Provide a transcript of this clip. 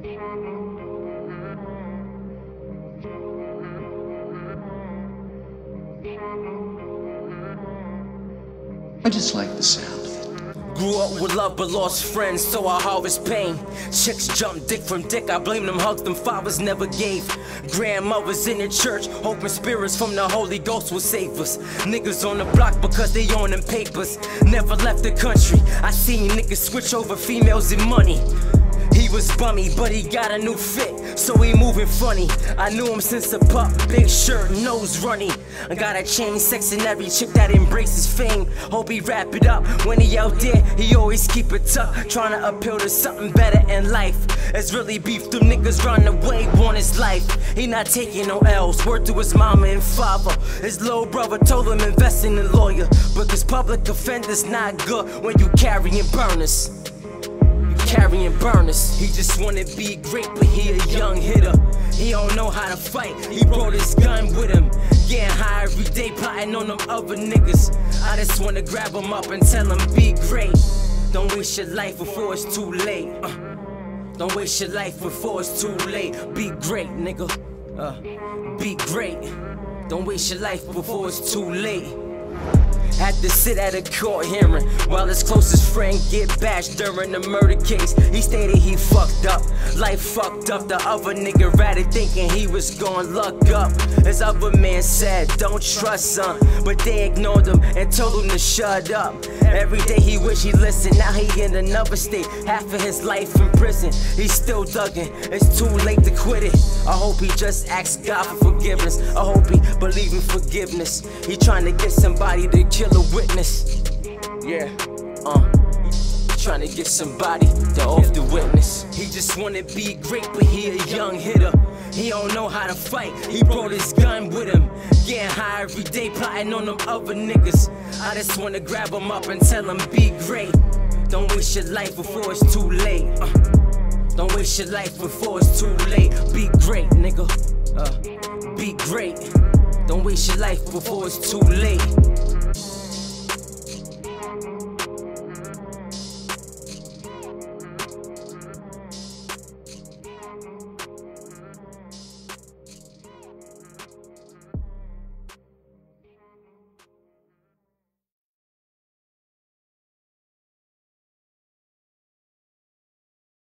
I just like the sound of it. Grew up with love but lost friends, so I harvest pain. Chicks jump dick from dick, I blame them hugs them fathers never gave. Grandmothers in the church, hoping spirits from the Holy Ghost will save us. Niggas on the block because they own them papers. Never left the country, I seen niggas switch over females and money. Was bummy, but he got a new fit, so he moving funny. I knew him since a pup, big shirt, nose runny. I got a chain sexing every chick that embraces fame. Hope he wrap it up when he out there. He always keep it tough, trying to appeal to something better in life. It's really beef, them niggas run away, want his life. He not taking no L's, word to his mama and father. His little brother told him invest in a lawyer, because public offenders not good when you carrying burners carrying burners. He just wanna be great, but he a young hitter. He don't know how to fight. He brought his gun with him. Getting high every day, plotting on them other niggas. I just wanna grab him up and tell him be great. Don't waste your life before it's too late. Uh, don't waste your life before it's too late. Be great, nigga. Uh, be great. Don't waste your life before it's too late. Had to sit at a court hearing while his closest friend get bashed during the murder case. He stated he fucked up, life fucked up. The other nigga ratted thinking he was gonna luck up. His other man said, Don't trust son, but they ignored him and told him to shut up. Every day he wish he listened, now he in another state. Half of his life in prison, he's still thugging. It's too late to quit it. I hope he just asks God for forgiveness. I hope he believe in forgiveness. He trying to get somebody to kill witness. Yeah, uh. Trying to get somebody to off the witness. He just wanna be great, but he a young hitter. He don't know how to fight. He brought his gun with him. Getting high every day, plotting on them other niggas. I just wanna grab him up and tell him be great. Don't waste your life before it's too late. Uh, don't waste your life before it's too late. Be great, nigga. Uh, be great. Don't waste your life before it's too late. Thank you.